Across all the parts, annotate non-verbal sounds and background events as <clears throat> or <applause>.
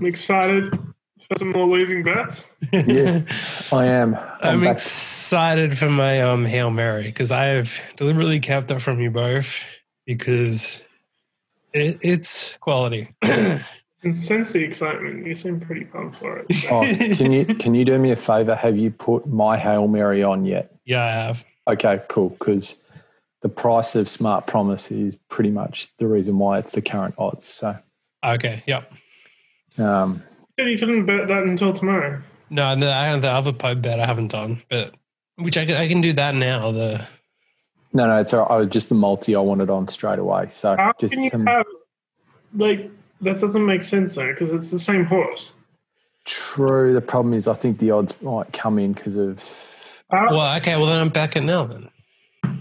I'm excited for some more losing bets. Yeah, <laughs> I am. I'm, I'm excited for my um Hail Mary because I have deliberately kept that from you both because it, it's quality. <clears throat> And sense the excitement. You seem pretty pumped for it. Oh, can you can you do me a favor? Have you put my hail mary on yet? yeah, I have. Okay, cool. Because the price of Smart Promise is pretty much the reason why it's the current odds. So, Okay, yep. Um, you couldn't bet that until tomorrow. No, and the, I have the other pub bet I haven't done, but which I can, I can do that now. The no, no, it's all right. I was just the multi I wanted on straight away. So How just can you to, have like that? Doesn't make sense though because it's the same horse. true. The problem is, I think the odds might come in because of. How, well, okay, well then I'm back it now then.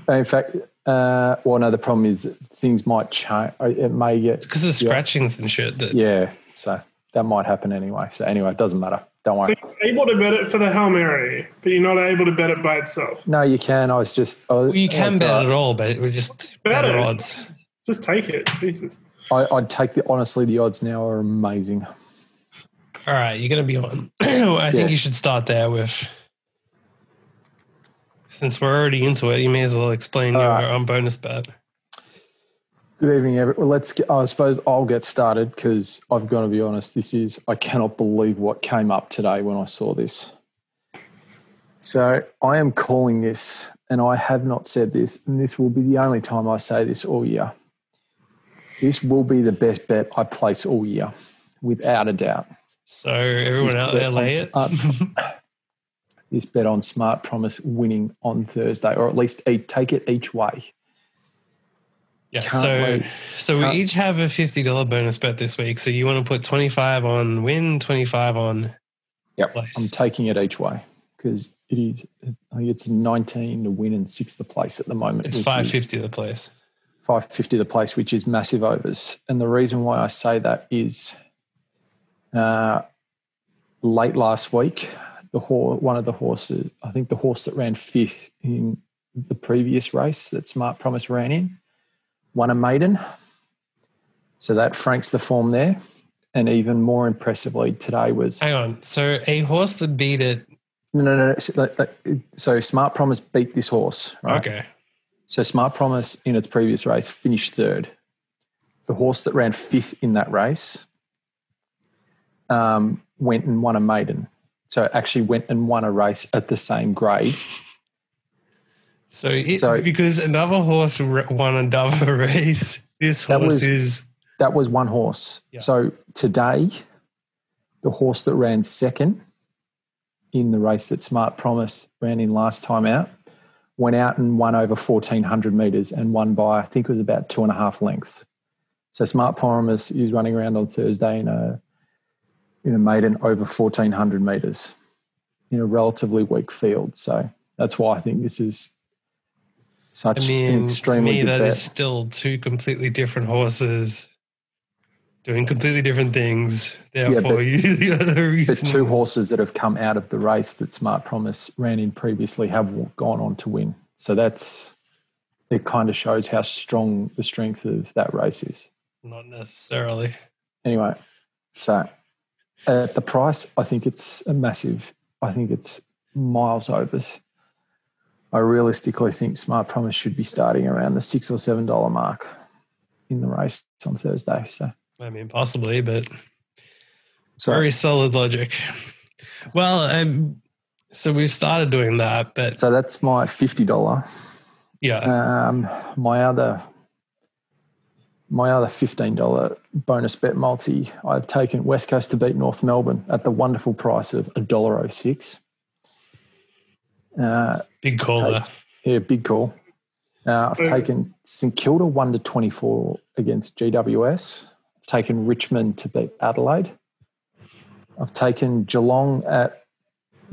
In fact, uh, well, no, the problem is that things might change. It may get It's because of Yeah. scratchings and shit. That Yeah, so that might happen anyway. So anyway, it doesn't matter. Don't so worry. you're able to bet it for the Hail Mary, but you're not able to bet it by itself. No, you can. I was just. I, well, you can bet uh, it all, but we're just Bet better it. odds. Just take it. Jesus. I, I'd take the. Honestly, the odds now are amazing. All right, you're gonna be on. <clears throat> I think Yeah. you should start there with. Since we're already into it, you may as well explain All your right. um, bonus bet. Good evening, everyone. Well, let's. Get, I suppose I'll get started because I've got to be honest. This is. I cannot believe what came up today when I saw this. So I am calling this, and I have not said this, and this will be the only time I say this all year. This will be the best bet I place all year, without a doubt. So everyone This out there, lay it. uh, <laughs> this bet on Smart Promise winning on Thursday, or at least take it each way. Yeah. Can't So wait. so we Can't- each have a fifty dollar bonus bet this week. So you want to put twenty five on win, twenty five on Yep, place. I'm taking it each way because it is. I think it's 19 to win and sixth place at the moment. it's five fifty five the place. 550 the place, which is massive overs. And the reason why I say that is uh, late last week, the horse, one of the horses, I think the horse that ran fifth in the previous race that Smart Promise ran in, won a maiden. So that franks the form there. And even more impressively, today was Hang on. So a horse that beat it. no, no, no. So, like- like, so Smart Promise beat this horse, right? Okay. So Smart Promise in its previous race finished third. The horse that ran fifth in that race um, went and won a maiden. So actually went and won a race at the same grade. So, it, So- because another horse won another <laughs> race, this horse was- is That was one horse. Yeah. So today, the horse that ran second in the race that Smart Promise ran in last time out went out and won over 1400 meters and won by, I think it was about two and a half lengths. So Smart Promise is running around on Thursday in a, in a maiden over 1400 meters in a relatively weak field. So that's why I think this is such I an mean, to me, that is still two completely different horses doing completely different things. Therefore, but- <laughs> you the other the two horses that have come out of the race that Smart Promise ran in previously have gone on to win. So that's it. Kind of shows how strong the strength of that race is. Not necessarily. Anyway, so at the price, I think it's a massive. I think it's miles overs. I realistically think Smart Promise should be starting around the six or seven dollar mark in the race on Thursday. So, I mean, possibly, but so very solid logic. Well, um, so we've started doing that, but so that's my fifty dollar. yeah, Um, my other my other fifteen dollar bonus bet multi, I've taken West Coast to beat North Melbourne at the wonderful price of a dollar oh six. Uh, big call take- there. yeah, big call. Uh, I've taken St Kilda one to twenty four against GWS. I've taken Richmond to beat Adelaide. I've taken Geelong at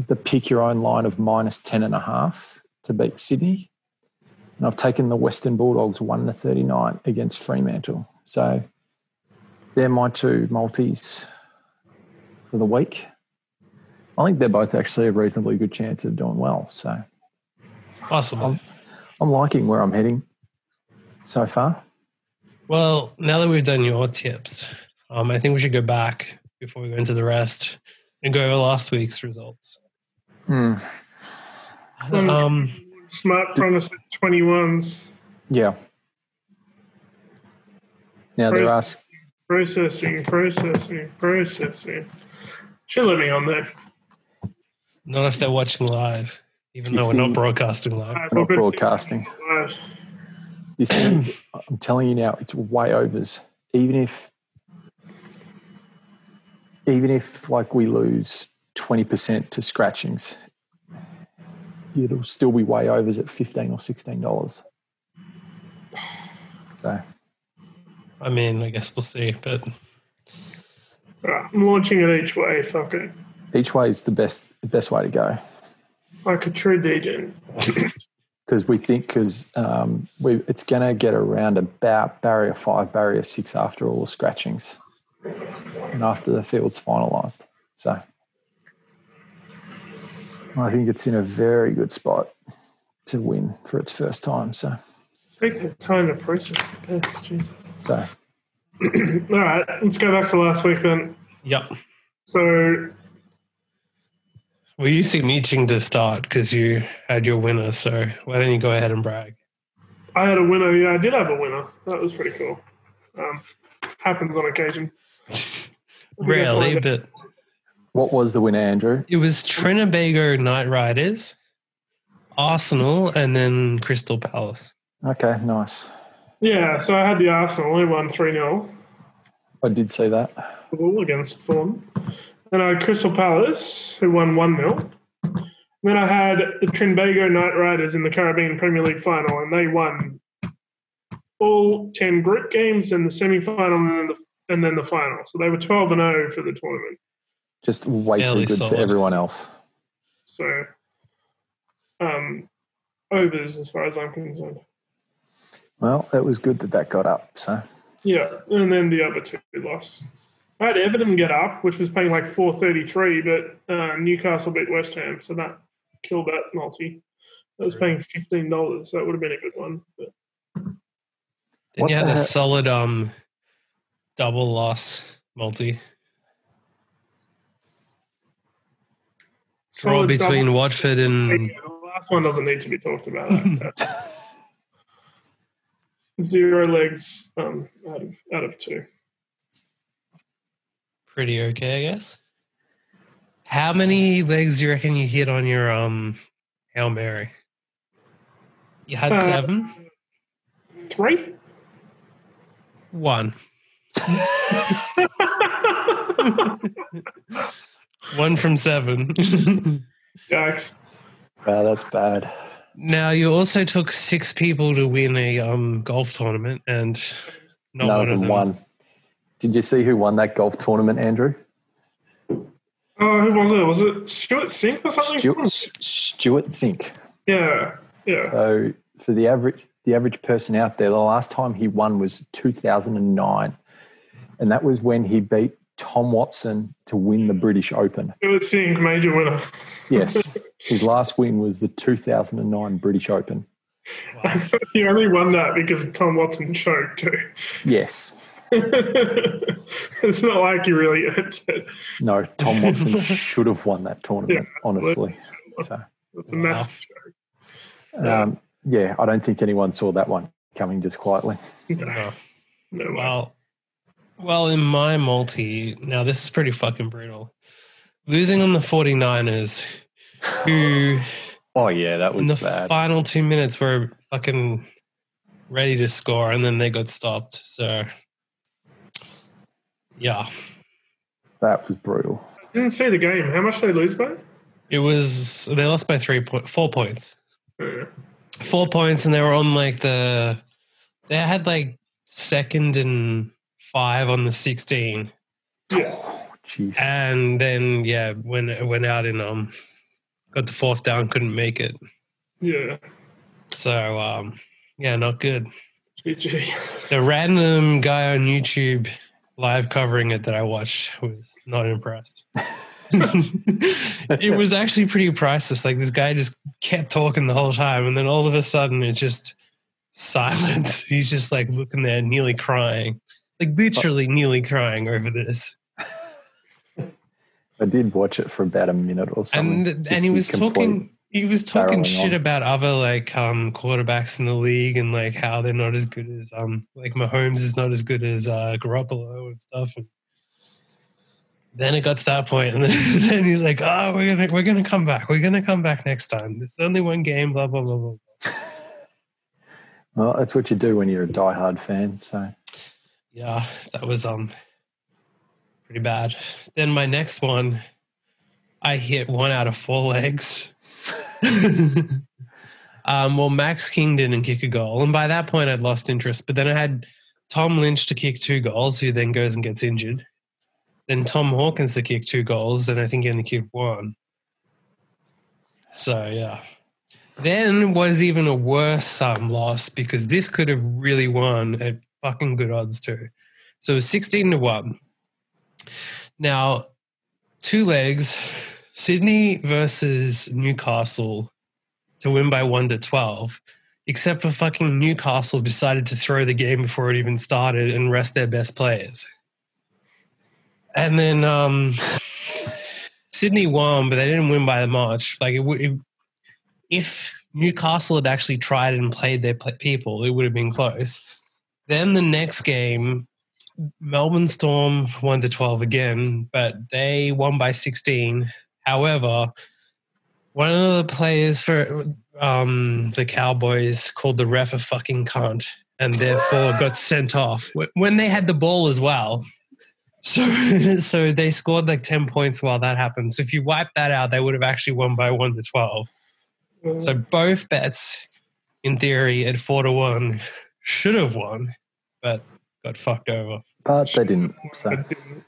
the pick your own line of minus ten and a half to beat Sydney. And I've taken the Western Bulldogs one to thirty nine against Fremantle. So they're my two multis for the week. I think they're both actually a reasonably good chance of doing well. So Possibly. Um, I'm liking where I'm heading so far. Well, now that we've done your tips, um, I think we should go back before we go into the rest and go over last week's results. Hmm. Um, Smart promise 21s. Yeah. Now they're asking. Processing, processing, processing. Should let me on there. Not if they're watching live, even You though we're not broadcasting live. We're not broadcasting. You see, I'm telling you now, it's way overs. Even if, even if like we lose twenty percent to scratchings, it'll still be way overs at fifteen or sixteen dollars. So I mean, I guess we'll see, but Right, I'm launching it each way. Fuck it. Each way is the best, best way to go Like a true degen. <clears throat> because we think because um, we it's going to get around about barrier five, barrier six after all the scratchings and after the field's finalised. So I think it's in a very good spot to win for its first time. So Take the time to process the bets. Jesus. so <clears throat> All right, let's go back to last week then. yep. So Well, you seem itching to start because you had your winner, so why don't you go ahead and brag? I had a winner. Yeah, I did have a winner. That was pretty cool. Um, happens on occasion. <laughs> Rarely, but what was the winner, Andrew? it was Trinbago Knight Riders, Arsenal, and then Crystal Palace. Okay, nice. Yeah, so I had the Arsenal who won 3 0 I did see that. against Fulham. Then I had Crystal Palace who won 1 0. Then I had the Trinbago Knight Riders in the Caribbean Premier League final, and they won all 10 group games and the semi final and then the, and then the final. So they were 12 and 0 for the tournament. Just way Fairly too good solid. for everyone else. So, um, overs as far as I'm concerned. Well, it was good that that got up. So Yeah, and then the other two lost. I had Everton get up, which was paying like four thirty three, but uh, Newcastle beat West Ham, so that killed that multi. That was paying fifteen dollars, so that would have been a good one. But Then What you had the a heck? solid um double loss multi. Draw solid between double- Watford and the last one doesn't need to be talked about. That- <laughs> Zero legs um, out of out of two. Pretty okay, I guess. How many legs do you reckon you hit on your um Hail Mary? You had Uh, seven? Three. One. <laughs> One from seven. Yikes! wow, that's bad. now you also took six people to win a um golf tournament and not None one of them won. Did you see who won that golf tournament, Andrew? Oh, who was it? Was it Stewart Cink or something? Stewart, Stewart Cink. Yeah, yeah. So for the average the average person out there, the last time he won was 2009, and that was when he beat Tom Watson to win the British Open. Stewart Cink, major winner. Yes, <laughs> his last win was the 2009 British Open. Wow. <laughs> he only won that because Tom Watson choked too. Yes, <laughs> it's not like you really earned it. no, Tom Watson <laughs> should have won that tournament. Yeah, honestly, so It's a Wow. massive joke. um, yeah, I don't think anyone saw that one coming just quietly. No. No. Well, well, in my multi, now this is pretty fucking brutal. Losing on the 49ers, who <laughs> Oh yeah, that in was the bad. final two minutes were fucking ready to score and then they got stopped. So, yeah, that was brutal. Didn't see the game. How much did they lose by? it was, they lost by three point, four points. Uh, Four points, and they were on like the, they had like second and five on the 16. Oh, <sighs> Jeez. and then yeah, when it went out in um, got the fourth down, couldn't make it. yeah. So um, yeah, not good. GG. The random guy on YouTube live covering it that I watched was not impressed. <laughs> it was actually pretty priceless. Like this guy just kept talking the whole time, and then all of a sudden it's just silence. <laughs> He's just like looking there, nearly crying, like literally nearly crying over this. I did watch it for about a minute or something. and and he was complete- talking he was talking shit on. about other like um quarterbacks in the league and like how they're not as good as um like Mahomes is not as good as uh Garoppolo and stuff. And then it got to that point and then, <laughs> then he's like oh we're gonna we're gonna come back. We're gonna come back next time. There's only one game blah blah blah blah. <laughs> Well, that's what you do when you're a diehard fan. So. Yeah that was um pretty bad. Then my next one I hit one out of four legs <laughs> um, well, Max King didn't kick a goal, and by that point, I'd lost interest. But then I had Tom Lynch to kick two goals, who then goes and gets injured. Then Tom Hawkins to kick two goals, and I think he only kicked one. So yeah. Then was even a worse um, loss because this could have really won at fucking good odds too. So it was sixteen to one. Now, two legs, Sydney versus Newcastle to win by one to twelve. Except for fucking Newcastle decided to throw the game before it even started and rest their best players. And then um, Sydney won, but they didn't win by much. Like it, if Newcastle had actually tried and played their pl- people, it would have been close. Then the next game, Melbourne Storm won to twelve again, but they won by sixteen. However, one of the players for um, the Cowboys called the ref a fucking cunt and therefore got sent off when they had the ball as well. <laughs> So, so they scored like 10 points while that happened. So if you wipe that out, they would have actually won by 1 to 12. So both bets, in theory, at 4 to 1 should have won, but got fucked over. but they didn't. So I didn't.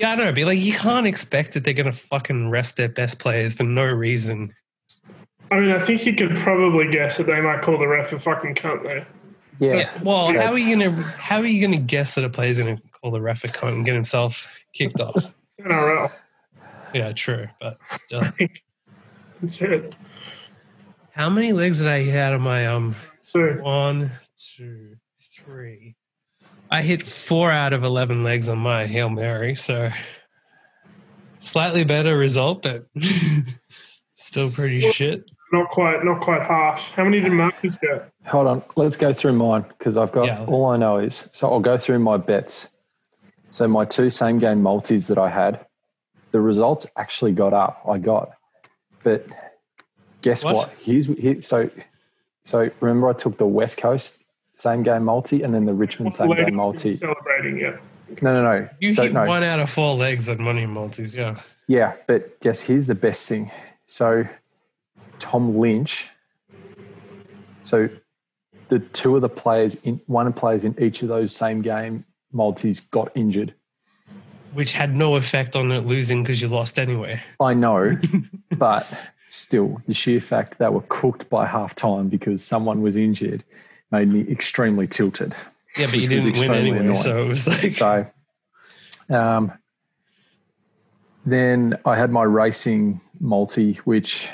Yeah, I know, but like you can't expect that they're gonna fucking rest their best players for no reason. I mean, I think you could probably guess that they might call the ref a fucking cunt there. yeah, Yeah. Well, how are you gonna how are you gonna guess that a player's gonna call the ref a cunt and get himself kicked off? <laughs> NRL. yeah, true. But still. <laughs> That's it. how many legs did I hit out of my um So one, two, three? I hit four out of eleven legs on my Hail Mary, so slightly better result, but <laughs> still pretty shit. not quite, not quite harsh. How many did Marcus get? hold on. Let's go through mine because I've got Yeah. all I know is so I'll go through my bets. So my two same game multis that I had, the results actually got up. I got, but guess What? what? Here's here, so so remember I took the West Coast same game multi and then the Richmond same game multi. Celebrating, yeah. No, no, no. You so hit no, one out of four legs on money multis, yeah. Yeah, but guess here's the best thing. So Tom Lynch. So the two of the players in one of the players in each of those same game multis got injured. Which had no effect on it losing because you lost anyway. I know, <laughs> but still, the sheer fact that were cooked by half time because someone was injured made me extremely tilted. Yeah, but you didn't win anyway, annoying. so it was like So, um, then I had my racing multi, which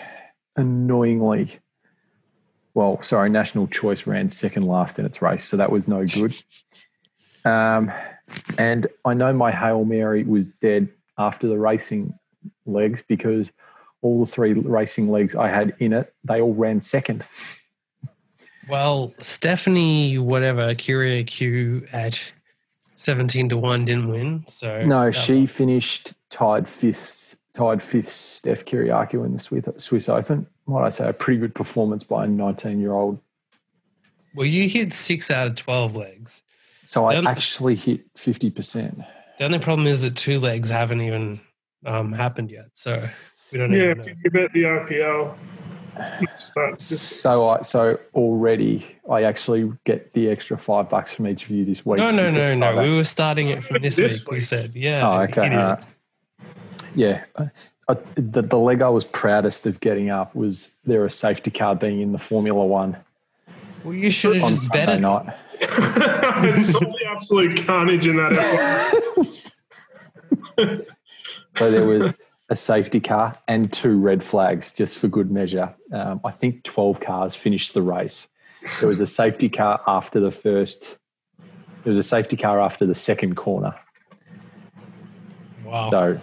annoyingly, well, sorry, National Choice ran second last in its race, so that was no good. Um, and I know my Hail Mary was dead after the racing legs because all the three racing legs I had in it, they all ran second. Well, Stephanie, whatever, Kyriacou at 17 to 1 didn't win. So No, she lost. finished tied fifth, tied fifth. Steph Kyriacou in the Swiss, Swiss Open. Might I say a pretty good performance by a 19-year-old. Well, you hit six out of 12 legs. So I Then- actually hit fifty percent. The only problem is that two legs haven't even um, happened yet. So we don't Yeah, even know. if you bet the IPL. Start just So I so already I actually get the extra five bucks from each of you this week. No, no, no, no. I- We were starting it from this, This week. We week. said, yeah. Oh, okay. idiot. alright. Yeah. I, the, the leg I was proudest of getting up was there a safety car being in the Formula One Well, you should have on just bet Sunday it. night. <laughs> I saw the absolute carnage in that. <laughs> effort. So there was a safety car and two red flags, just for good measure. Um, I think 12 cars finished the race. There was a safety car after the first, there was a safety car after the second corner. Wow. So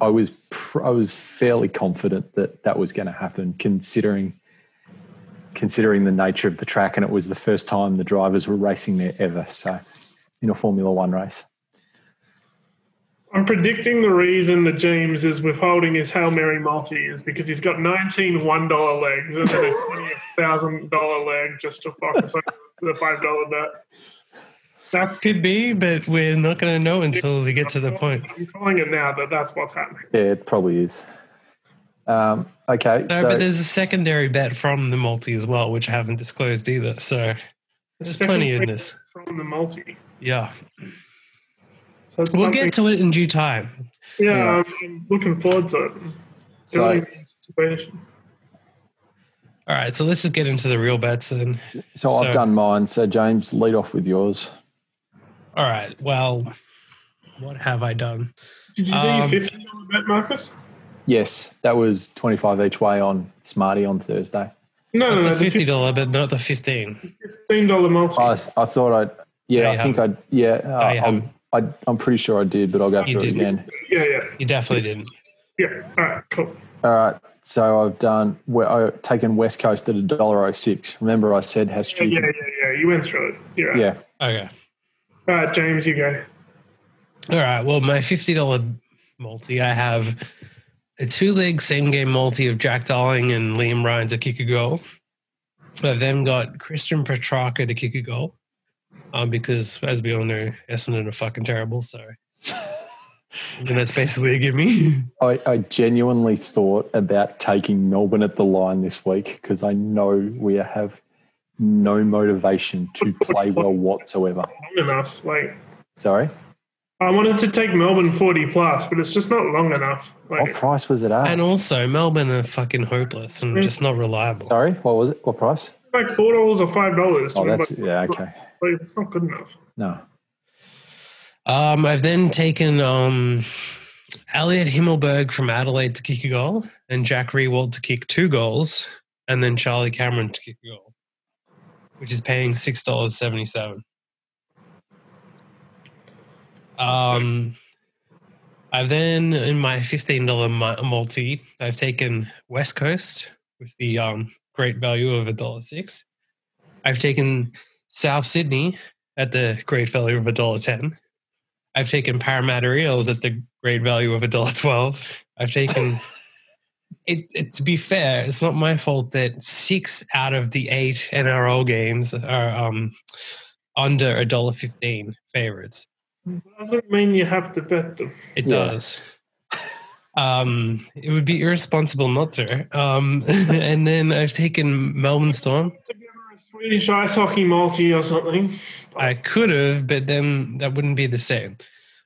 I was pr- I was fairly confident that that was going to happen, considering considering the nature of the track, and it was the first time the drivers were racing there ever. So, in a Formula One race. I'm predicting the reason that James is withholding his Hail Mary multi is because he's got 19 $1 legs and then a $20,000 leg just to focus on the $5 bet. That Could be, but we're not going to know until we get to the point. I'm calling it now that that's what's happening. Yeah, it probably is. Um, okay, No, so but there's a secondary bet from the multi as well, which I haven't disclosed either. So there's plenty in this. From the multi. Yeah, So it's we'll get to it in due time. Yeah, Yeah. I'm, I'm looking forward to it. So- Building anticipation. All right, so let's just get into the real bets then. so so- I've done mine. So James, lead off with yours. All right, well, what have I done? Did you do Um, your $50 bet, Marcus? Yes, that was twenty five each way on Smarty on Thursday. No, no, That's no. a The fifty dollar, but not the fifteen. $15 multi. I, I thought I'd. Yeah, I think I'd. Yeah, uh, you I'm, I, I'm pretty sure I did, but I'll go You through it did. again. yeah, yeah. You definitely didn't. Yeah. All right, cool. All right. So I've done. we- I've taken West Coast at a dollar oh six. Remember, I said how Yeah, stupid. yeah, yeah, yeah. You went through it. You're right. Yeah. Okay. All right, James, you go. All right. Well, my fifty dollar multi, I have a two leg same game multi of Jack Darling and Liam Ryan to kick a goal. I've then got Christian Petracca to kick a goal, um, because as we all know, Essendon are fucking terrible. So, <laughs> and that's basically a give me. I, I genuinely thought about taking Melbourne at the line this week because I know we have no motivation to <laughs> play well whatsoever. Long enough. Like, Sorry. I wanted to take Melbourne 40 plus, but it's just not long enough. What price was it at? And also, Melbourne are fucking hopeless and just not reliable. Sorry, what was it? What price? like $4 or $5. Oh, that's yeah, okay. Like, it's not good enough. No. Um, I've then taken um, Elliot Himmelberg from Adelaide to kick a goal, and Jack Riewoldt to kick two goals, and then Charlie Cameron to kick a goal, which is paying six dollars seventy seven. Um, I've then in my fifteen dollar multi, I've taken West Coast with the um, great value of a dollar six. I've taken South Sydney at the great value of a dollar ten. I've taken Parramatta Eels at the great value of a dollar twelve. I've taken. <laughs> It, it, to be fair, it's not my fault that six out of the eight NRL games are um, under a dollar fifteen favorites. Doesn't mean you have to bet them. It Yeah. does. <laughs> Um, it would be irresponsible not to. Um, <laughs> and then I've taken Melbourne Storm. Together a Swedish ice hockey multi or something. I could have, but then that wouldn't be the same.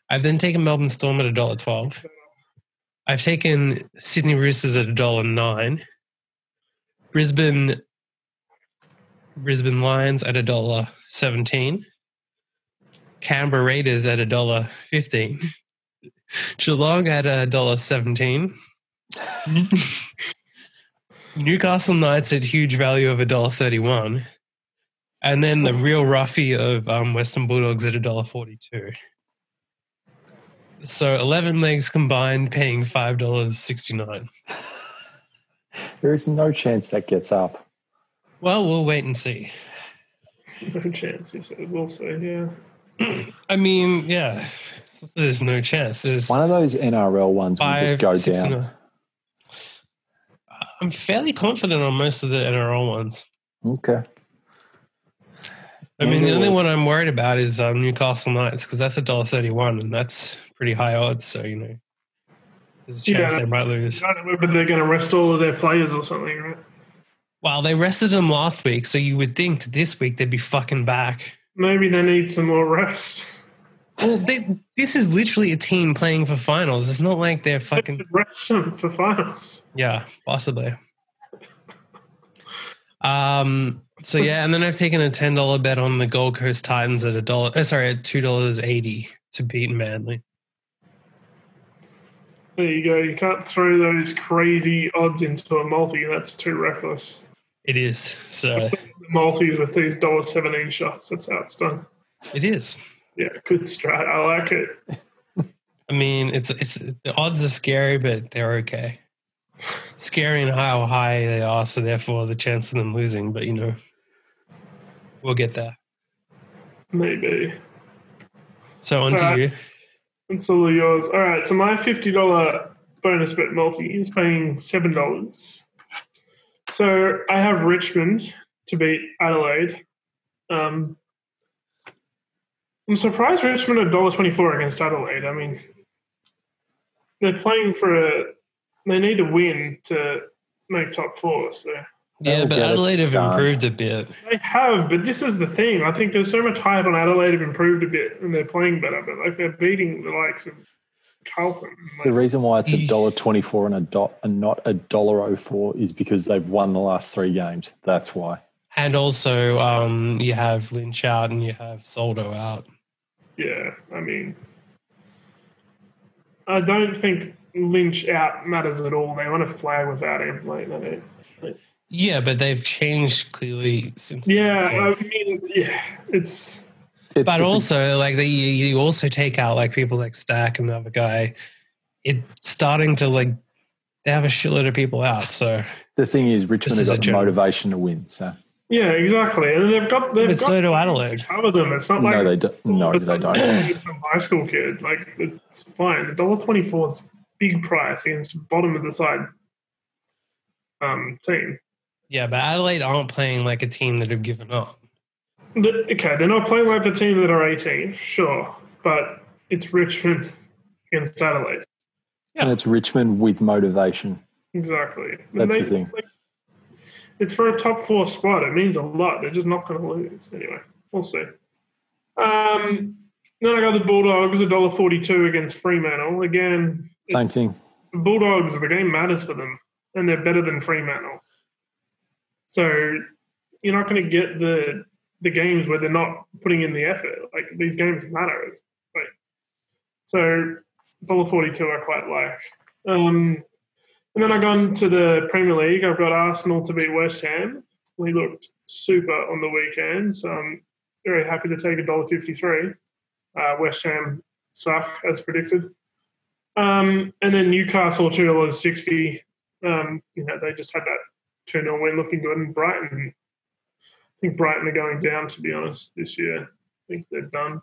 I've then taken Melbourne Storm at a dollar twelve. I've taken Sydney Roosters at a dollar nine. Brisbane Brisbane Lions at a dollar seventeen. Canberra Raiders at a dollar fifteen. <laughs> Geelong at a dollar seventeen. Mm-hmm. <laughs> Newcastle Knights at huge value of a dollar thirty-one. And then the real roughie of um, Western Bulldogs at a dollar forty-two. So eleven legs combined, paying five dollars sixty-nine. <laughs> There is no chance that gets up. Well, we'll wait and see. <laughs> No chance, he said. We'll see, yeah. <clears throat> I mean, yeah, there's no chance. There's One of those NRL ones will five, just go six down. and a- I'm fairly confident on most of the NRL ones. Okay. I mean, the only one I'm worried about is um, Newcastle Knights because that's a dollar thirty-one, and that's pretty high odds. So you know, there's a chance Yeah. they might lose. I don't know whether they're going to rest all of their players or something, right? Well, they rested them last week, so you would think that this week they'd be fucking back. Maybe they need some more rest. Well, they, this is literally a team playing for finals. It's not like they're fucking should rest them for finals. yeah, possibly. Um. So yeah, and then I've taken a ten dollar bet on the Gold Coast Titans at a dollar. Uh, sorry, at two dollars eighty to beat Manly. There you go. You can't throw those crazy odds into a multi. That's too reckless. It is. So The multis with these dollar seventeen shots. That's how it's done. it is. Yeah, good strat. I like it. I mean, it's it's the odds are scary, but they're okay. Scary in how high they are, so therefore the chance of them losing. But you know, we'll get there. Maybe. So on to Alright. you. It's all yours. All right. So my fifty dollar bonus bet multi is paying seven dollars. So I have Richmond to beat Adelaide. Um, I'm surprised Richmond are dollar twenty four against Adelaide. I mean, they're playing for a. They need to win to make top four. So Yeah, but Adelaide have done. improved a bit. they have, but this is the thing. I think there's so much hype on Adelaide have improved a bit and they're playing better, but like they're beating the likes of Carlton. Like, The reason why it's a dollar twenty four and a dot and not a dollar oh four is because they've won the last three games. That's why. And also, um, you have Lynch out and you have Soldo out. Yeah, I mean, I don't think Lynch out matters at all. They want to flag without him. Like, they don't. Yeah, but they've changed clearly since. Yeah, so- I mean, yeah, it's It's, but it's a- also, like, they, you you also take out like people like Stack and the other guy. It's starting to like they have a shitload of people out. So, the thing is, Richmond is has a got the motivation to win. So yeah, exactly. And they've got they've but got so do Adelaide. cover them. It's not like no, they don't. no, they don't. Some high school kid, like it's fine. The dollar twenty four is big price against bottom of the side um, team. Yeah, but Adelaide aren't playing like a team that have given up. The, okay, they're not playing like the team that are 18, sure, but it's Richmond against Adelaide. And it's Richmond with motivation. Exactly. That's they- the thing. like, it's for a top four spot. It means a lot. They're just not going to lose. Anyway, we'll see. Um, then I got the Bulldogs, $1.42 against Fremantle. Again, Same thing. Bulldogs, the game matters for them, and they're better than Fremantle. So you're not going to get the the games where they're not putting in the effort. Like these games matter. Like so, dollar forty two I quite like. Um, and then I gone to the Premier League. I've got Arsenal to beat West Ham. We looked super on the weekend, so I'm very happy to take a dollar fifty three. Uh, West Ham suck as predicted. Um, and then Newcastle two dollars sixty. Um, you know they just had that two 0 win, looking good. And Brighton, I think Brighton are going down to be honest this year. I think they're done.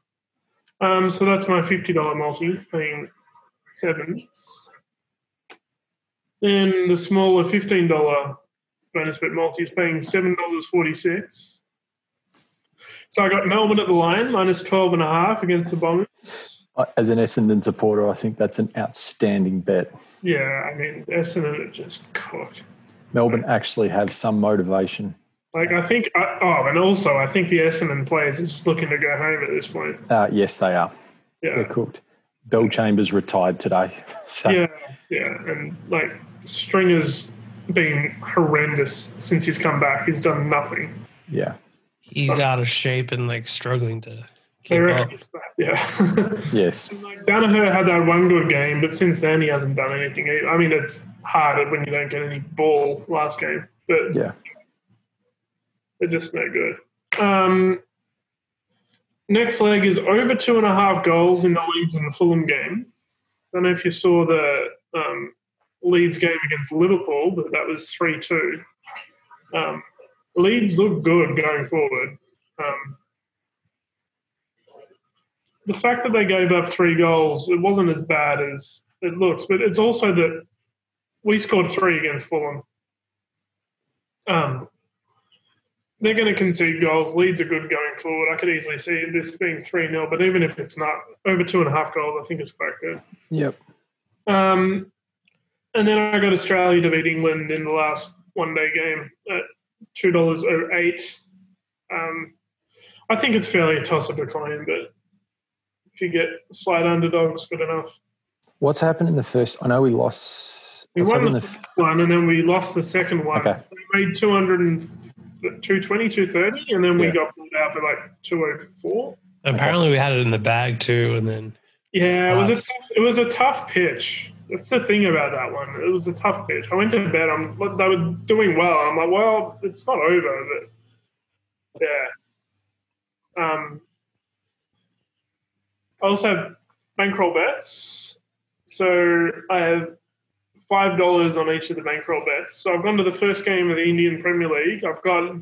Um, so that's my fifty dollar multi, paying sevens. Then the smaller fifteen dollar bonus bet multi is paying seven dollars forty six. So I got Melbourne at the line minus twelve and a half against the Bombers. Uh, As an Essendon supporter, I think that's an outstanding bet. Yeah, I mean Essendon are just cooked. Melbourne actually have some motivation. Like I think, I, oh, and also I think the Essendon players are just looking to go home at this point. Uh, yes, they are. Yeah, They're cooked. Bellchambers retired today. <laughs> So yeah, yeah, and like Stringer's been horrendous since he's come back. He's done nothing. yeah. He's out of shape and like struggling to They keep up. reckon he's back, Yeah. Yes. <laughs> like Daniher had that one good game, but since then he hasn't done anything. I mean, it's hard when you don't get any ball last game, but Yeah. they're just no good. Um, next leg is over two and a half goals in the Leeds and the Fulham game. I don't know if you saw the um, Leeds game against Liverpool, but that was 3 2. Um, Leeds look good going forward. Um, the fact that they gave up three goals, it wasn't as bad as it looks, but it's also that we scored three against Fulham. Um, they're going to concede goals. Leeds are good going forward. I could easily see this being 3 0, but even if it's not, over two and a half goals, I think it's quite good. Yep. Um, and then I got Australia to beat England in the last one day game at $2.08. Um, I think it's fairly a toss of a coin, but if you get slight underdogs, good enough. What's happened in the first? I know we lost. We won the in the, first one, and then we lost the second one. Okay. We made 200 and, 220, 230, and then we Yeah. got pulled out for like 204. Apparently, we had it in the bag too, and then Yeah, it was a tough, it was a tough pitch. That's the thing about that one. It was a tough pitch. I went to bed. I'm they were doing well. I'm like, well, it's not over, but yeah. Um, I also have bankroll bets. So I have five dollars on each of the bankroll bets. So I've gone to the first game of the Indian Premier League. I've got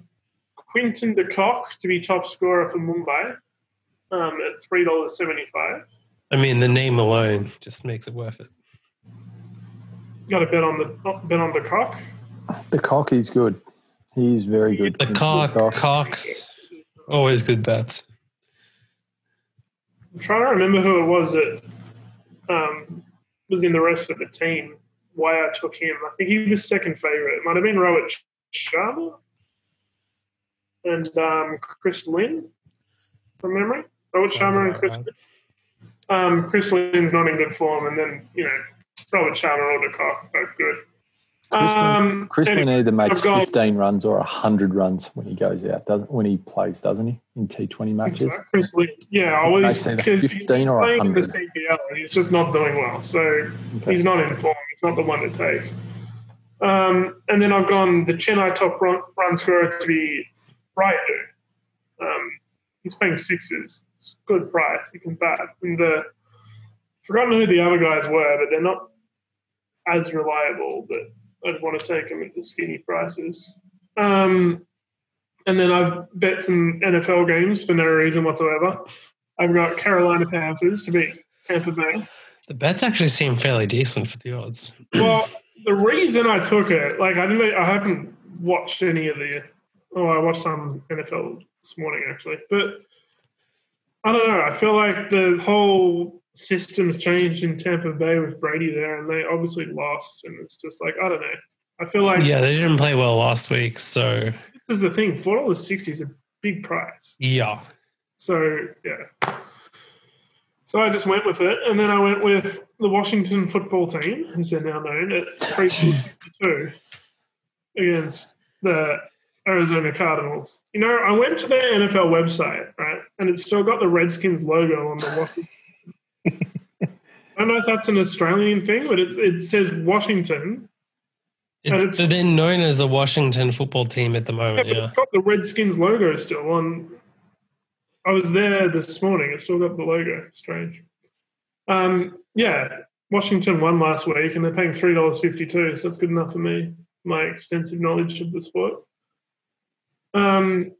Quinton de Kock to be top scorer for Mumbai um, at three dollars seventy-five. I mean, the name alone just makes it worth it. Got to bet on the bet on the cock. The cock is good. He's very good. The cock, cocks, always good bets. I'm trying to remember who it was that um, was in the rest of the team. Why I took him. I think he was second favourite. It might have been Rohit Sharma and um, Chris Lynn from memory. Rohit Sounds Sharma and Chris. right. Um, Chris Lynn's not in good form, and then you know Rohit Sharma or the cock both good. Um, Chris Lynn either makes I've gone- 15 runs or 100 runs when he goes out, doesn't when he plays, doesn't he? In T20 matches. Chris yeah, I was either he's 15 or playing in the 100. CPL he's just not doing well. So Okay. he's not in form. He's not the one to take. Um, and then I've gone the Chennai top run, run scorer to be Rayudu. Um, he's paying sixes. It's a good price. You can bat. And the forgotten who the other guys were, but they're not as reliable. But I'd want to take them at the skinny prices. Um, and then I've bet some NFL games for no reason whatsoever. I've got Carolina Panthers to beat Tampa Bay. The bets actually seem fairly decent for the odds. <clears throat> Well, the reason I took it, like I didn't, I haven't watched any of the. Oh, I watched some NFL this morning actually, but I don't know. I feel like the whole system's changed in Tampa Bay with Brady there, and they obviously lost, and it's just like I don't know. I feel like Yeah, they didn't play well last week, so this is the thing. Four dollars sixty is a big price. yeah. So yeah. So I just went with it, and then I went with the Washington football team, as they're now known, at three <laughs> two against the Arizona Cardinals. You know, I went to their NFL website, right, and it's still got the Redskins logo on the Washington. I don't know if that's an Australian thing, but it, it says Washington. And It's, it's- they're then known as the Washington football team at the moment, but yeah. it's got the Redskins logo still on. I was there this morning. It's still got the logo. Strange. Um, yeah, Washington won last week, and they're paying three dollars fifty-two. So that's good enough for me. My extensive knowledge of the sport. Um,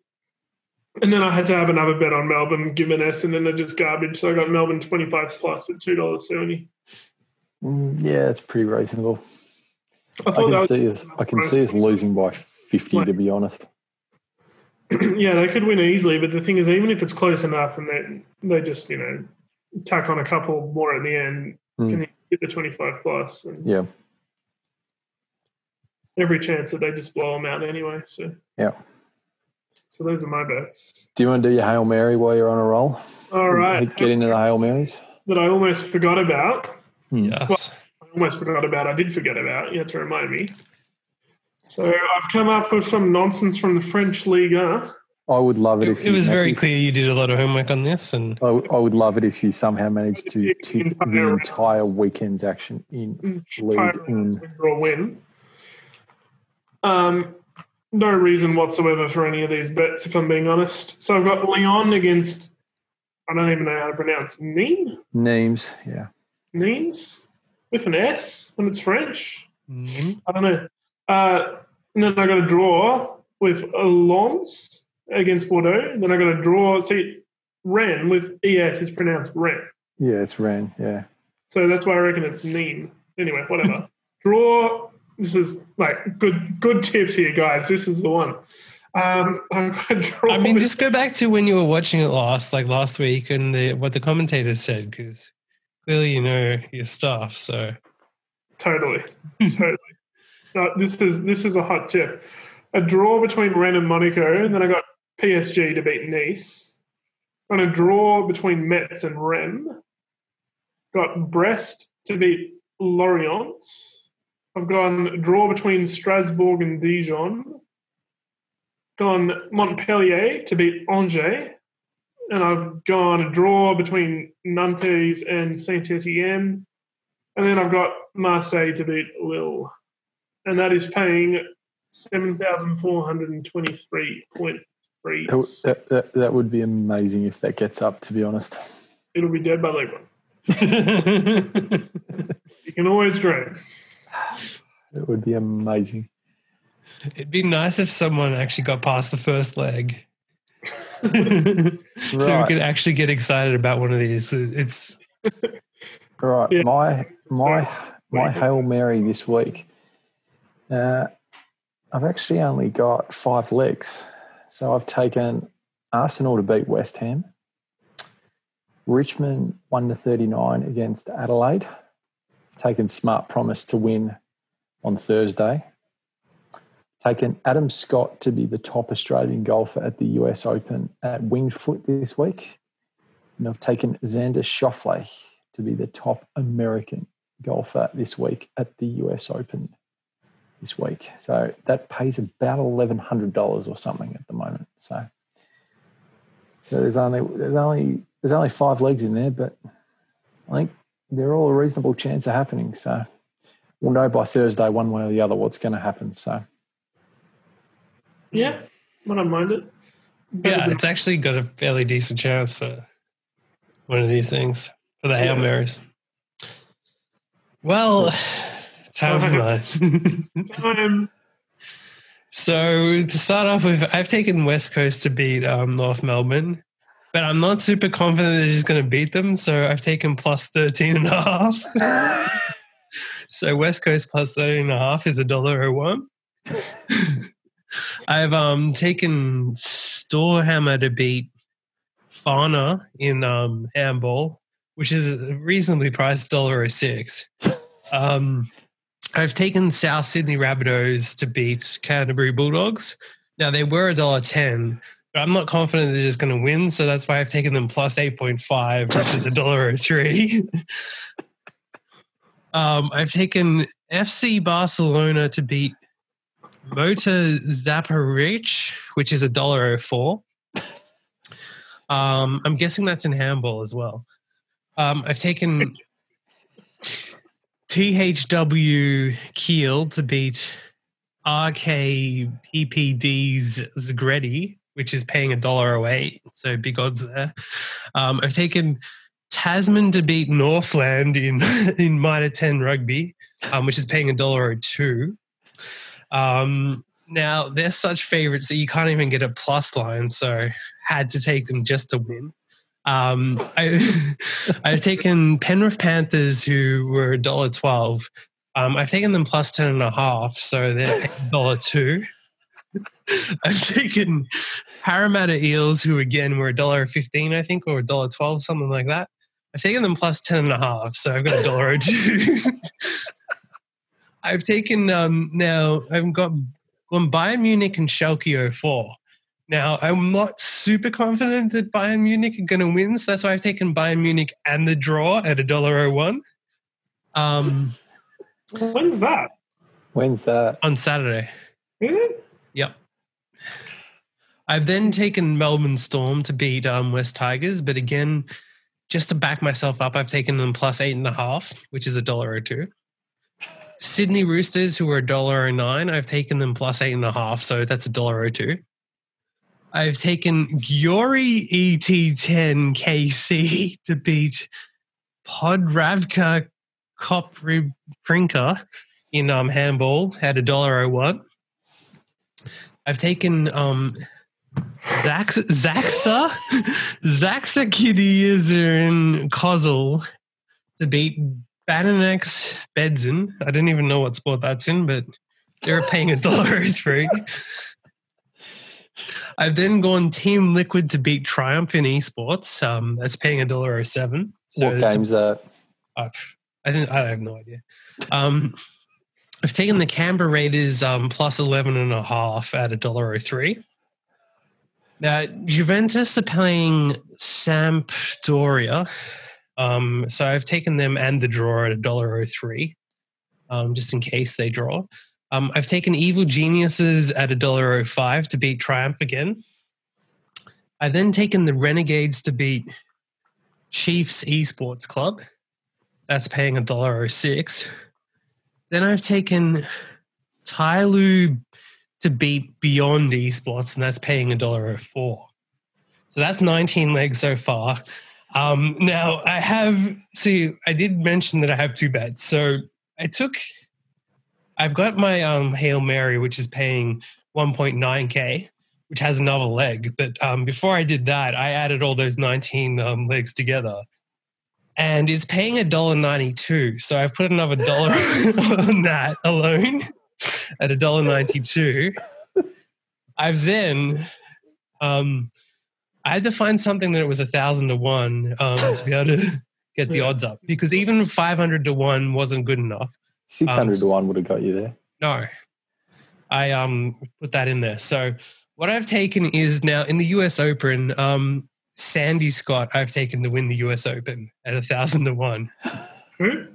and then I had to have another bet on Melbourne, given Essendon are just garbage. So I got Melbourne twenty-five plus at two dollars seventy. Mm, yeah, it's pretty reasonable. I I can see us. I can see us losing by 50, to be honest. <clears throat> yeah, they could win easily, but the thing is, even if it's close enough and they they just you know tack on a couple more at the end, Mm. can hit the twenty five plus, and Yeah, every chance that they just blow them out anyway. So yeah. So those are my bets. Do you want to do your hail mary while you're on a roll? All right, Get into the hail marys. that I almost forgot about. Yes. I almost forgot about. I did forget about. You had to remind me. So I've come up with some nonsense from the French Liga. I would love it if It you was very if- clear you did a lot of homework on this, and I, would- I would love it if you somehow managed to The <laughs> tip the entire- entire weekend's action in League Entire in. win or win. Um, no reason whatsoever for any of these bets, if I'm being honest. So I've got Lyon against. I don't even know how to pronounce Nîmes. Names, yeah. Nîmes with an S when it's French. Mhm. I don't know. Uh, and then I got a draw with Lens against Bordeaux. And then I got a draw. See, Ren with ES is pronounced Ren. Yeah, it's Ren. yeah. So that's why I reckon it's Nîmes. Anyway, whatever. <laughs> draw. This is like good good tips here, guys. This is the one. Um, <laughs> I'm going to draw. I mean, just go back to when you were watching it last, like last week, and the, what the commentators said, because clearly you know your stuff. So Totally, <laughs> totally. No, this is this is a hot tip. A draw between Rennes and Monaco, and then I got PSG to beat Nice. And a draw between Metz and Rennes. Got Brest to beat Lorient. I've gone a draw between Strasbourg and Dijon. Gone Montpellier to beat Angers. And I've gone a draw between Nantes and Saint Etienne. And then I've got Marseille to beat Lille. And that is paying 7,423.3. That, that, that, that would be amazing if that gets up, to be honest. It'll be dead by leg <laughs> one. You can always dream. <sighs> It would be amazing. It'd be nice if someone actually got past the first leg. <laughs> so we could actually get excited about one of these. It's Right, Yeah. my my my hail mary this week. Uh, I've actually only got five legs, so I've taken Arsenal to beat West Ham, Richmond one to thirty nine against Adelaide, taken Smart Promise to win on Thursday, taken Adam Scott to be the top Australian golfer at the US Open at Winged Foot this week, and I've taken Xander Schauffele to be the top American golfer this week at the US Open this week. So that pays about eleven hundred dollars or something at the moment. So, so there's only there's only there's only five legs in there, but I think they're all a reasonable chance of happening. So we'll know by Thursday one way or the other what's going to happen. So Yeah, I don't mind it. Better yeah, than- it's actually got a fairly decent chance for one of these things for the hail Yeah. marys. Well, time for mine. So to start off with, I've taken West Coast to beat um, North Melbourne, but I'm not super confident that he's going to beat them. So I've taken plus 13 and a half. <laughs> so West Coast plus 13 and a half is a dollar oh one. <laughs> I've um, taken Storhamar to beat Fauna in um, handball, which is a reasonably priced dollar oh six. Um, I've taken South Sydney Rabbitohs to beat Canterbury Bulldogs. Now they were a dollar ten, I'm not confident they're just going to win, so that's why I've taken them plus eight point five, which is a <laughs> dollar oh three. <laughs> um, I've taken FC Barcelona to beat Motor Zaporich, which is a dollar oh four. Um, I'm guessing that's in handball as well. Um, I've taken THW Kiel to beat RKPPD's Zagretti, which is paying a dollar eight, so big odds there. Um, I've taken Tasman to beat Northland in <laughs> in Mitre ten rugby, um, which is paying a dollar two. Um, now they're such favourites that you can't even get a plus line, so had to take them just to win. Um, <laughs> I, <laughs> I've taken Penrith Panthers, who were dollar twelve. Um, I've taken them plus ten and a half, so they're dollar two. <laughs> I've taken Parramatta Eels, who again were a dollar fifteen, I think, or a dollar twelve, something like that. I've taken them plus ten and a half, so I've got a dollar two. <laughs> I've taken um, now. I've got on Bayern Munich and Schalke 04. Now I'm not super confident that Bayern Munich are going to win, so that's why I've taken Bayern Munich and the draw at a dollar oh one. Um, when's that? when's that? on Saturday. Is it? Yep. I've then taken Melbourne Storm to beat um, West Tigers, but again, just to back myself up, I've taken them plus eight and a half, which is a dollar or two. Sydney Roosters, who are a dollar or nine, I've taken them plus eight and a half, so that's a dollar or two. I've taken Giori ET10 KC <laughs> to beat Podravka Koprivka in um, handball at a dollar oh one. I've taken um, Zax, Zaxa, Zaxa in Kozel to beat Bananex Bedzin. I didn't even know what sport that's in, but they're paying a dollar <laughs> three. I've then gone Team Liquid to beat Triumph in esports. Um, that's paying a dollar oh seven. So what game's that? uh, I think I have no idea. Um, I've taken the Canberra Raiders um, plus 11 and a half at a dollar oh three. Now, Juventus are playing Sampdoria. Um, so I've taken them and the draw at a dollar oh three, um, just in case they draw. Um, I've taken Evil Geniuses at a dollar oh five to beat Triumph again. I've then taken the Renegades to beat Chiefs Esports Club. That's paying a dollar oh six. Then I've taken Tyloo to beat Beyond Esports, and that's paying a dollar oh four. So that's 19 legs so far. Um, now I have see. I did mention that I have two bets, so I took. I've got my um, hail mary, which is paying 1.9k, which has another leg. But um, before I did that, I added all those 19 um, legs together, and it's paying a dollar 92. So I've put another dollar <laughs> on that alone at a dollar 92. I've then um, I had to find something that it was a thousand to one um, to be able to get the odds up because even 500 to one wasn't good enough. 600 to 1 would have got you there. No, I um put that in there. So what I've taken is now in the U.S. Open, um, Sandy Scott. I've taken to win the U.S. Open at a thousand to one. Who?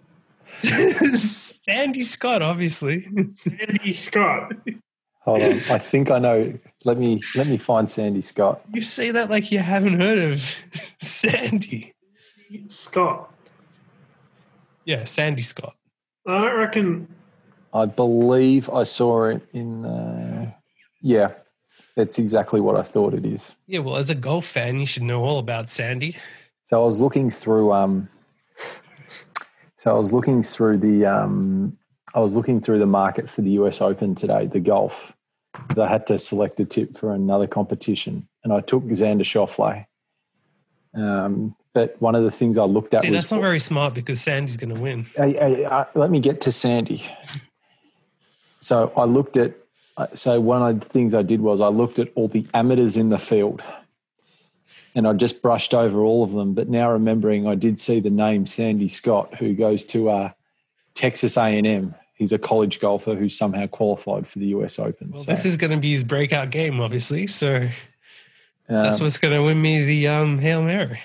<laughs> Sandy Scott, obviously. Sandy Scott. Hold on. I think I know. Let me let me find Sandy Scott. You say that like you haven't heard of Sandy. Scott. Yeah, Sandy Scott. I don't reckon. I believe I saw it in. Uh, yeah, that's exactly what I thought it is. Yeah, well, as a golf fan, you should know all about Sandy. So I was looking through. Um, so I was looking through the. Um, I was looking through the market for the U.S. Open today, the golf. I had to select a tip for another competition, and I took Xander Schauffele. Um, but one of the things I looked at See, was that's not very smart because Sandy's going to win. Uh, let me get to Sandy. So I looked at. Uh, So one of the things I did was I looked at all the amateurs in the field, and I just brushed over all of them. But now remembering, I did see the name Sandy Scott, who goes to uh, Texas A and M. He's a college golfer who somehow qualified for the U.S. Open. Well, so, this is going to be his breakout game, obviously. So that's um, what's going to win me the um, Hail Mary.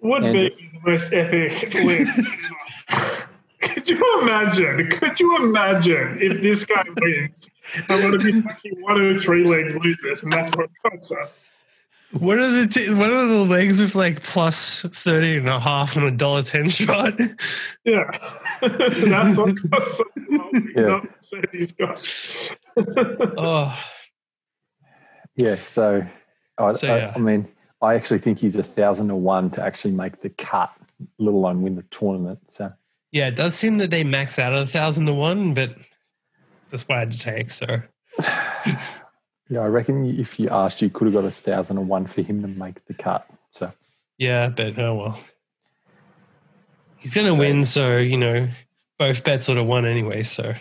Would And- be the most epic win. <laughs> Could you imagine? Could you imagine if this guy wins? I'm going to be fucking one or three legs losers, and that's what it costs us. What are the t- what are the legs with like plus 30 and a half on a dollar 10 shot? Yeah. <laughs> that's what costs us. Yeah. Not Sandy Scott. <laughs> oh, yeah. So, I, So, I- I mean, I actually think he's a thousand to one to actually make the cut, let alone win the tournament. So. Yeah, it does seem that they max out at a thousand to one, but that's what I had to take. So <sighs> Yeah, I reckon if you asked, you could have got a thousand and one for him to make the cut. So yeah, but oh well. He's going to win, so you know, both bets would have won anyway. So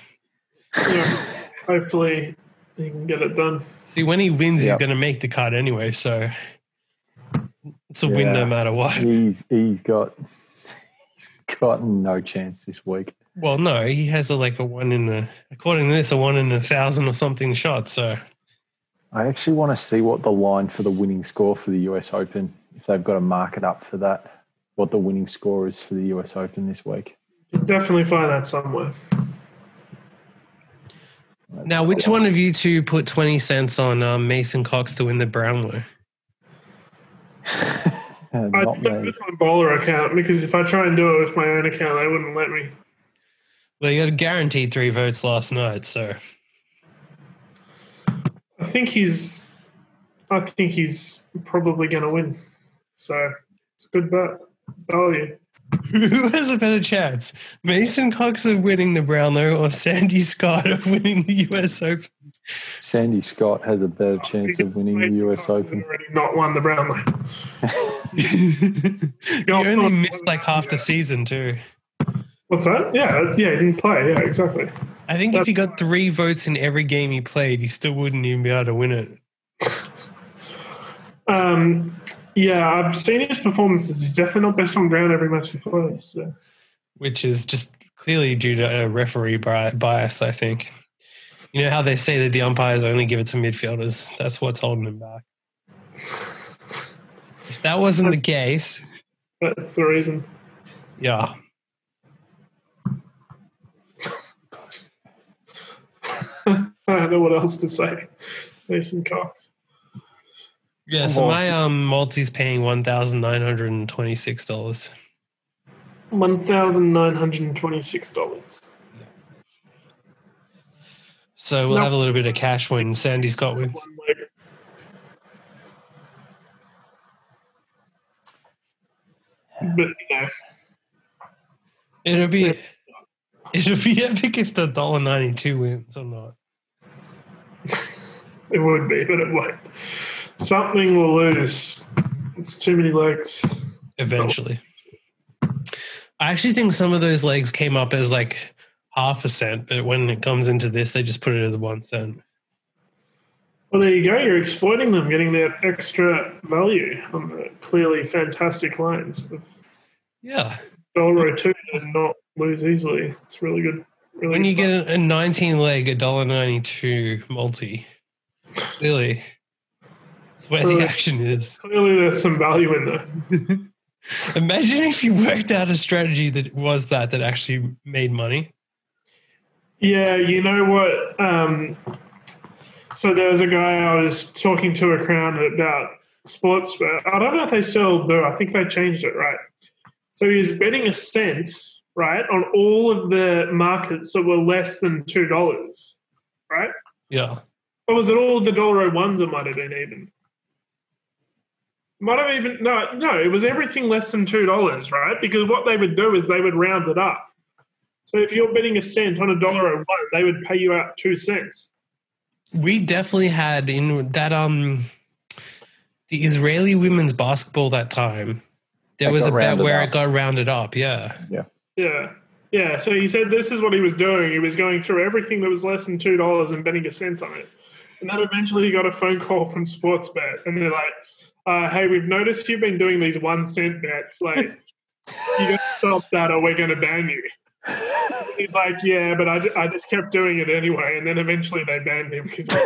Yeah. Hopefully, he can get it done. see, when he wins, Yeah. he's going to make the cut anyway. So it's a win no matter what. he's he's got he's got no chance this week. Well, no, he has a like a one in a according to this a one in a thousand or something shot. So I actually want to see what the line for the winning score for the US Open, if they've got a market up for that, what the winning score is for the US Open this week. You definitely find that somewhere. now, which one of you two put twenty cents on um, Mason Cox to win the Brownlow? <laughs> Uh, I Not did it me. with my bowler account because if I try and do it with my own account, they wouldn't let me. Well, you got a guaranteed three votes last night, so I think he's. I think he's probably going to win. So it's a good bet. Value. <laughs> who has a better chance? Mason Cox of winning the Brownlow or Sandy Scott of winning the US Open? Sandy Scott has a better chance of winning the US Cox Open. Already not won the Brownlow. <laughs> <laughs> you only missed like half the season too. What's that? Yeah, yeah, he didn't play. Yeah, exactly. I think if he got three votes in every game he played, he still wouldn't even be able to win it. <laughs> Um, yeah, I've seen his performances. He's definitely not best on ground every match he plays. So. which is just clearly due to a referee bias, I think. You know how they say that the umpires only give it to midfielders? That's what's holding them back. If that wasn't the case, That's the reason. yeah. <laughs> I don't know what else to say. Mason Cox. Yeah, so my um multi's paying one thousand nine hundred and twenty six dollars. One thousand nine hundred and twenty-six dollars. So we'll No. have a little bit of cash when Sandy Scott wins. One. But you know, It'll be So- it'll be epic if the dollar ninety two wins or not. <laughs> it would be, but it won't. Something will lose. It's too many legs. Eventually. I actually think some of those legs came up as like half a cent, but when it comes into this, they just put it as one cent. Well, there you go. You're exploiting them, getting that extra value on the clearly fantastic lines. Yeah. Dollar two and not lose easily. It's really good. Really When you good get a, a nineteen leg, a dollar ninety two multi. Really. That's where the action is. Clearly, there's some value in there. <laughs> Imagine if you worked out a strategy that was that that actually made money. Yeah, you know what? Um, so there was a guy I was talking to a crown about Sportsbet. I don't know if they still do. I think they changed it, right? So he was betting a cent, right, on all of the markets that were less than two dollars, right? Yeah. Or was it all the dollar ones? It might have been even. Might have even no, no. It was everything less than two dollars, right? Because what they would do is they would round it up. So if you're betting a cent on a dollar oh one, they would pay you out two cents. We definitely had in that um the Israeli women's basketball that time. There It was got a bet where up. it got rounded up. Yeah. Yeah. Yeah, yeah. So he said this is what he was doing. He was going through everything that was less than two dollars and betting a cent on it. And then eventually he got a phone call from Sportsbet, and they're like, uh, "Hey, we've noticed you've been doing these one cent bets. Like, <laughs> you got to stop that, or we're going to ban you." He's like, "Yeah, but I, I just kept doing it anyway." And then eventually they banned him because <laughs>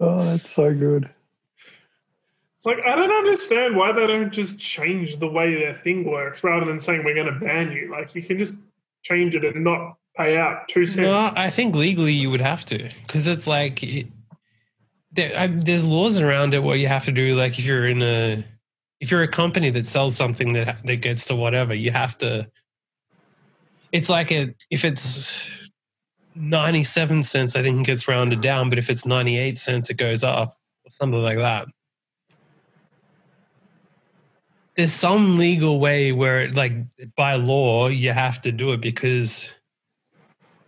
Oh, that's so good. it's like I don't understand why they don't just change the way their thing works rather than saying we're going to ban you. Like, you can just change it and not pay out two cents. No, I think legally you would have to because it's like it, there, I, there's laws around it what you have to do. Like if you're in a if you're a company that sells something that that gets to whatever, you have to. It's like a if it's ninety seven cents, I think it gets rounded down. But if it's ninety eight cents, it goes up or something like that. There's some legal way where, like by law, you have to do it because.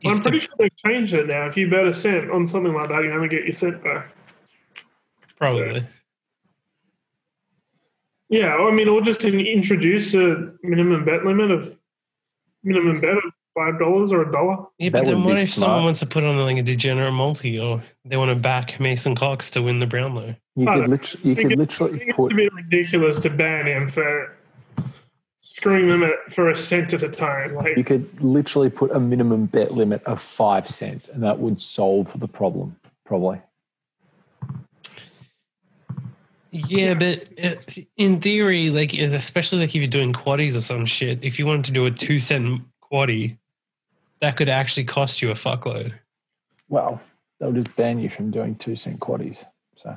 I'm if the- pretty sure they've changed it now. If you bet a cent on something like that, you only get your cent back. Probably. Yeah, I mean, or just introduce a minimum bet limit of minimum bet of five dollars or a dollar. Yeah, That but then would what be if someone wants to put on like a degenerate multi or they want to back Mason Cox to win the Brownlow? You could literally, you could it- literally it's put a bit ridiculous to ban him for screwing them at, for a cent at a time. Like you could literally put a minimum bet limit of five cents, and that would solve for the problem. Probably. Yeah, but uh, in theory, like especially like if you're doing quaddies or some shit, if you wanted to do a two cent quaddie, that could actually cost you a fuckload. Well, they'll just ban you from doing two cent quaddies. So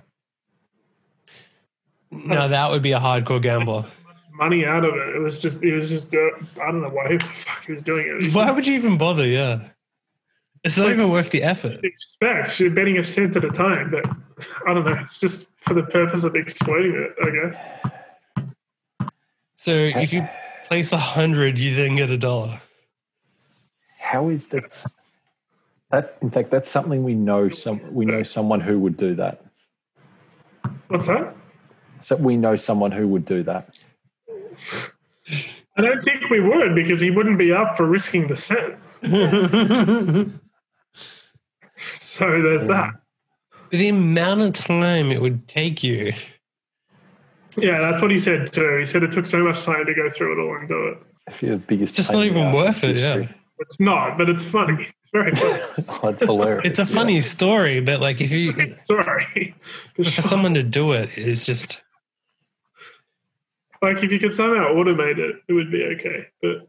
no, that would be a hardcore gambler. money out of it. It was just, it was just, uh, I don't know why the fuck he was doing it. Why would you even bother? Yeah, it's not Like- even worth the effort. expect you're betting a cent at a time, but I don't know. It's just for the purpose of exploiting it, I guess. So if you place a hundred, you then get a dollar. how is that? That in fact, that's something we know. Some we know someone who would do that. What's that? So we know someone who would do that. I don't think we would because he wouldn't be up for risking the cent. <laughs> <laughs> So there's that. Mm. the amount of time it would take you. Yeah, that's what he said too. He said it took so much time to go through it all and do it. If you're biggest, Just not even worth it, yeah. It's not, but it's funny. <laughs> It's very funny. Oh, it's hilarious. It's a yeah. funny story, but like if you Good story. <laughs> For for someone to do it's just like if you could somehow automate it, it would be okay. But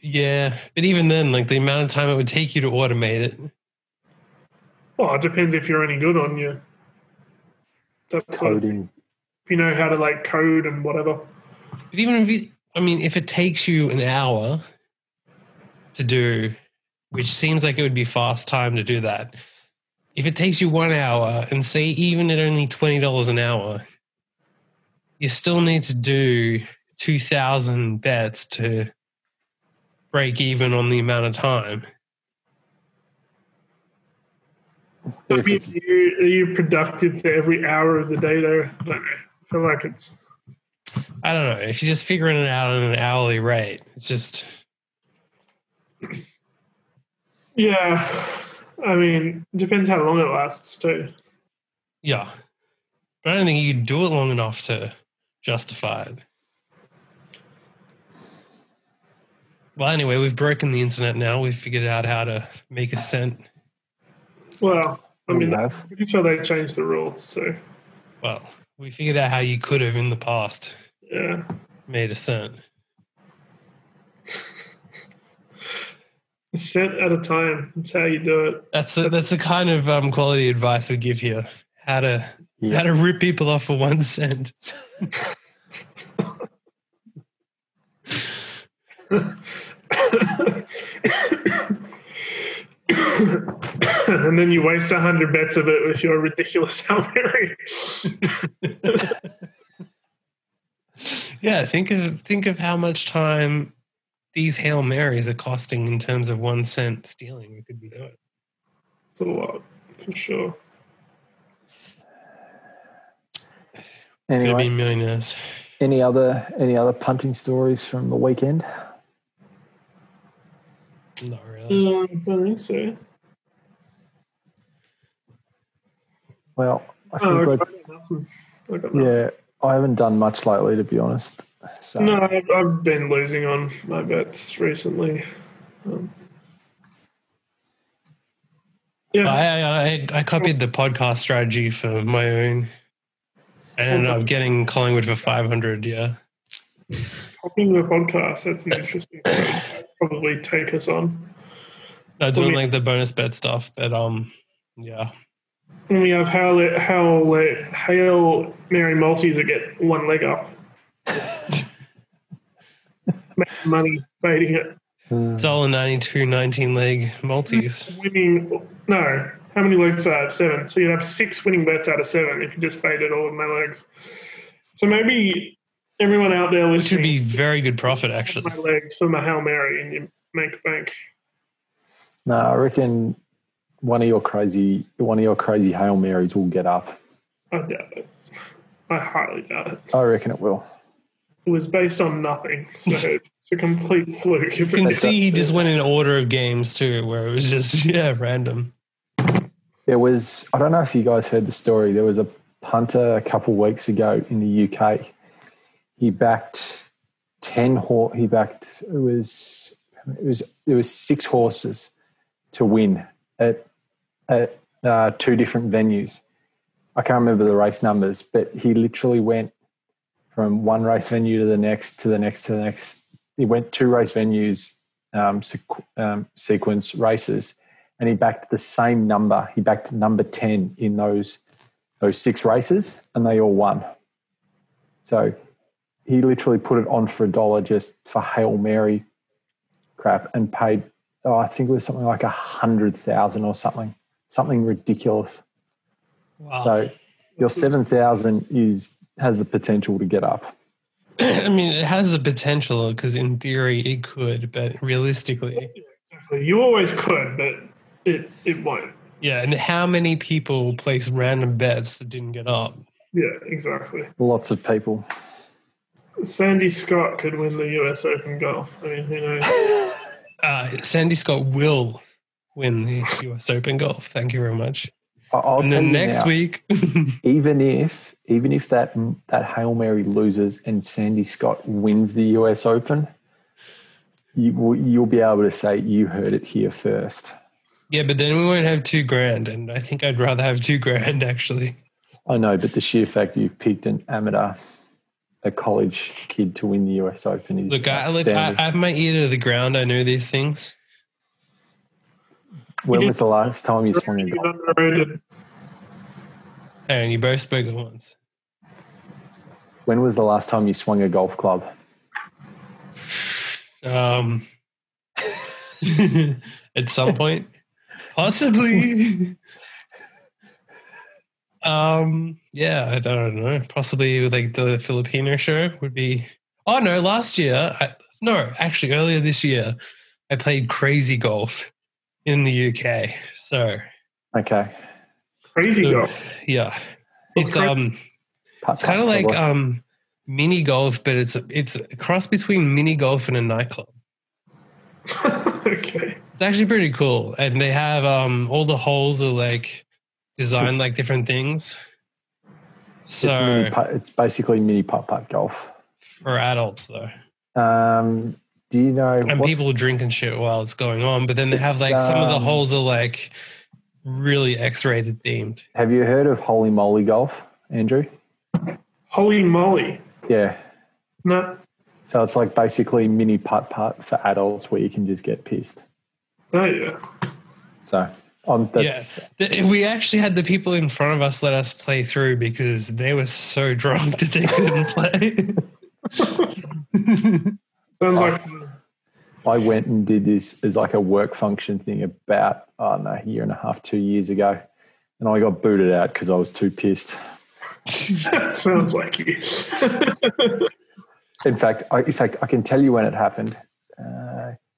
yeah. But even then, like the amount of time it would take you to automate it. well, it depends if you're any good on your that's sort of- coding. if you know how to like code and whatever. But even if you, I mean, if it takes you an hour to do, which seems like it would be fast time to do that, if it takes you one hour and say even at only $20 an hour, you still need to do 2,000 bets to break even on the amount of time. I mean, are you, are you productive for every hour of the day though? I don't know. I feel like it's I don't know. If you're just figuring it out on an hourly rate, it's just, yeah. I mean, depends how long it lasts too. yeah. But I don't think you can do it long enough to justify it. Well, anyway, we've broken the internet now. We've figured out how to make a cent. Well, I mean, I'm pretty sure they changed the rules. So Well, we figured out how you could have in the past yeah, made a cent. a cent at a time. That's how you do it. That's a, that's the kind of um, quality advice we give here. How to Yeah. how to rip people off for one cent. <laughs> <laughs> <coughs> and then you waste a hundred bets of it with your ridiculous <laughs> Hail <laughs> Mary. Yeah, think of think of how much time these hail marys are costing in terms of one cent stealing. We could be doing. It's a lot for sure. Anyway, been millionaires. any other any other punting stories from the weekend? Not really. Um, I don't think so. Well, I Oh, think I I. I yeah, I haven't done much lately to be honest. So No, I've, I've been losing on my bets recently. Um, yeah, I, I I copied the podcast strategy for my own. And I ended up getting Collingwood for five hundred. Yeah, copying the podcast. That's an interesting. Strategy. Probably take us on. I doing Well, like the bonus bet stuff, but um, yeah, And we have how how Hail Mary multis that get one leg up. <laughs> Make money fading it. uh, dollar ninety two, nineteen leg multis. Winning no. How many legs do I have? Seven. So you'd have six winning bets out of seven if you just faded all of my legs. So maybe everyone out there Which would be very good profit actually. my legs for my Hail Mary and you make bank. no, I reckon one of your crazy one of your crazy hail marys will get up. I doubt it. I highly doubt it. I reckon it will. It was based on nothing. So <laughs> it's a complete fluke. You can see he just went in order of games too, where it was just <laughs> yeah random. There was I don't know if you guys heard the story. There was a punter a couple weeks ago in the UK. He backed ten horse. He backed it was it was there was six horses to win at at uh, two different venues. I can't remember the race numbers, but he literally went from one race venue to the next to the next to the next. He went two race venues, um, sequ- um, sequence races, and he backed the same number. He backed number ten in those those six races, and they all won. So he literally put it on for a dollar just for hail mary crap, and paid. Oh, I think it was something like a hundred thousand or something, something ridiculous. Wow. So your seven thousand is has the potential to get up. <clears throat> I mean, it has the potential because in theory it could, but realistically, exactly. You always could, but it it won't. yeah. And how many people place random bets that didn't get up? Yeah, exactly. Lots of people. Sandy Scott could win the US Open golf. I mean, who knows? <laughs> Uh, Sandy Scott will win the US Open golf. Thank you very much. I- I'll and then next now, week, <laughs> even if even if that that hail mary loses and Sandy Scott wins the US Open, you will, you'll be able to say you heard it here first. yeah, but then we won't have two grand, and I think I'd rather have two grand <laughs> actually. I know, but the sheer fact you've picked an amateur, a college kid to win the US Open is Look, I, look, I, I have my ear to the ground. I know these things. when was the last time you swung a golf? And you both spoke at once. When was the last time you swung a golf club? Um, <laughs> at some point, <laughs> possibly. Um, yeah, I don't know. Possibly like the Filipino show would be. Oh no, last year, I, no, actually earlier this year, I played crazy golf in the UK. So Okay. Crazy So- golf. yeah, What's it's cra- um, it's kind of like um, mini golf, but it's it's a cross between mini golf and a nightclub. <laughs> okay. It's actually pretty cool, and they have um all the holes are like designed like different things. So it's, mini putt, it's basically mini putt putt golf. for adults though. Um, do you know? and people drink and shit while it's going on. But then they have It's, like some of the um, holes are like really X-rated themed. Have you heard of Holy Moly Golf, Andrew? Holy moly. Yeah. No. So it's like basically mini putt putt for adults where you can just get pissed. Oh, yeah. So Um, on that's Th- We actually had the people in front of us let us play through because they were so <laughs> drunk that they couldn't play. Sounds like I went and did this as like a work function thing about I don't know a year and a half, two years ago, and I got booted out because I was too pissed. that <laughs> sounds like you. <laughs> In fact, I, in fact, I can tell you when it happened.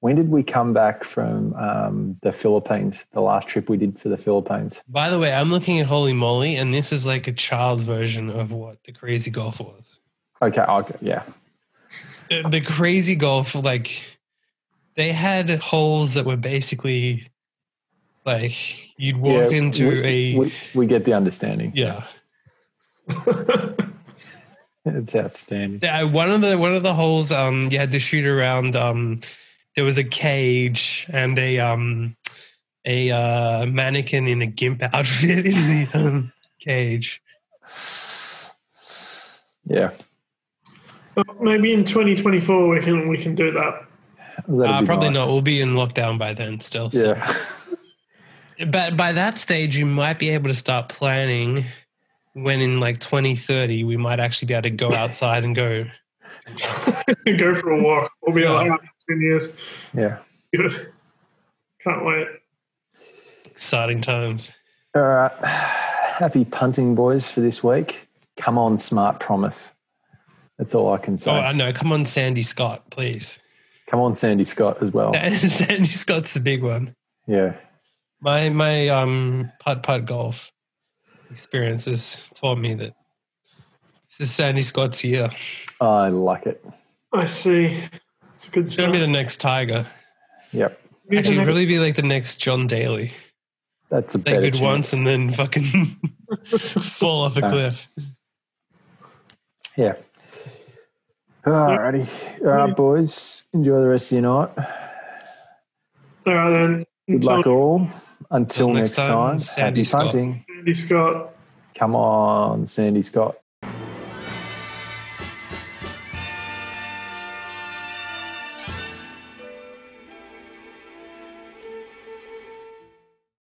When did we come back from um, the Philippines? The last trip we did for the Philippines. By the way, I'm looking at Holy Moly, and this is like a child's version of what the Crazy Golf was. Okay, okay yeah, The, the Crazy Golf, like they had holes that were basically like you'd walk Yeah, into we, a We, we get the understanding. yeah. <laughs> It's outstanding. Yeah, one of the one of the holes um you had to shoot around um there was a cage and a um a uh mannequin in a gimp <laughs> outfit in the um, cage. Yeah, Well, Maybe in 2024 we can we can do that. That'd Uh, probably nice. not. We'll be in lockdown by then still. So. Yeah, <laughs> But by that stage you might be able to start planning when in like 2030 we might actually be able to go outside and go <laughs> go for a walk. We'll be Yeah. like, 10 years. yeah. Good. <laughs> Can't wait. exciting times. All right, happy punting, boys, for this week. Come on, smart promise. That's all I can say. Oh, I know. Come on, Sandy Scott, please. Come on, Sandy Scott as well. <laughs> Sandy Scott's the big one. Yeah, My my um putt putt golf experiences taught me that this is Sandy Scott's year. I like it. I see. It's a good It's gonna be the next Tiger. Yep, Be the Actually, next- really be like the next John Daly. that's a Play better good chance. once and then fucking <laughs> fall off a So- cliff. Yeah. Alrighty. All right, boys. Enjoy the rest of your night. All right then. Good luck all. Until Until next next time, time, Sandy happy Scott. punting. Sandy Scott. Come on, Sandy Scott.